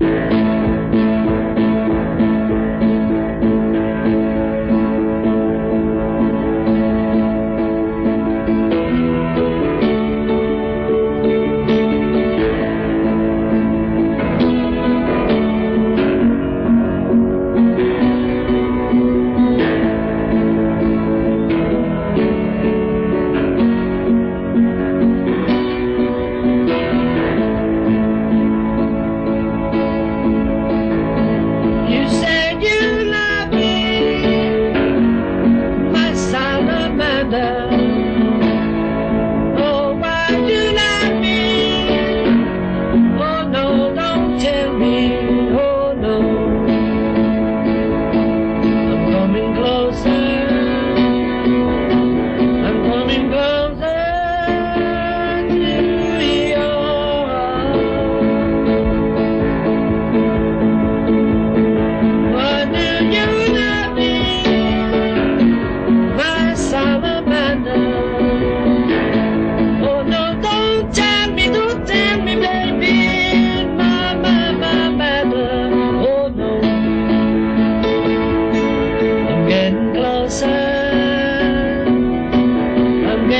You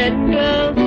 let go.